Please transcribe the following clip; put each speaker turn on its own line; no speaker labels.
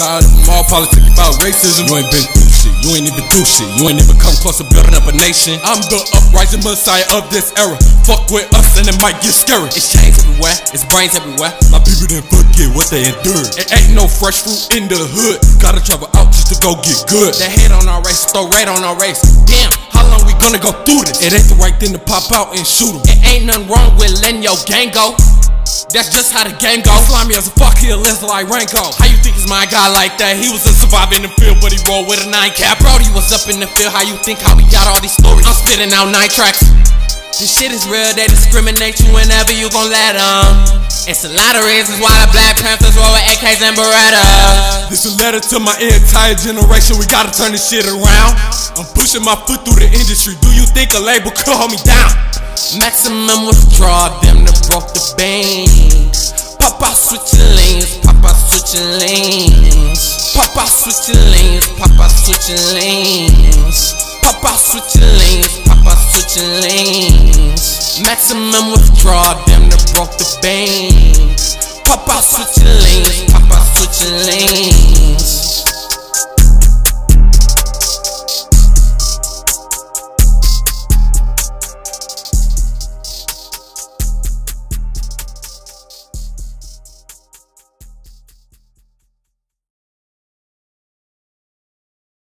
Tired of all politics about racism. You ain't been through shit. You ain't even do shit. You ain't even come close to building up a nation. I'm the uprising messiah of this era. Fuck with us and it might get scary.
It's chains everywhere, it's brains everywhere.
My people didn't forget what they endured. It ain't no fresh fruit in the hood. Gotta travel out just to go get good.
They hate on our race, throw right on our race. Damn, how long we gonna go through this?
It ain't the right thing to pop out and shoot 'em.
It ain't nothing wrong with letting your gang go. That's just how the game goes.
Slimy as a fuck, he a list like Ranko.
How you think he's my guy like that? He was a survivor in the field, but he rolled with a nine cap. Brody was up in the field. How you think how we got all these stories? I'm spitting out nine tracks. This shit is real, they discriminate you whenever you gon' let them. It's a lot of reasons why the Black Panthers roll with AKs and Beretta.
This a letter to my entire generation. We gotta turn this shit around. I'm pushing my foot through the industry. Do you think a label could hold me down?
Maximum withdraw, them that broke the bank. Switching lanes. Out switching lanes, out switching lanes. Out switching lanes, out switching lanes. Maximum withdrawal, them that broke the bank. Out switching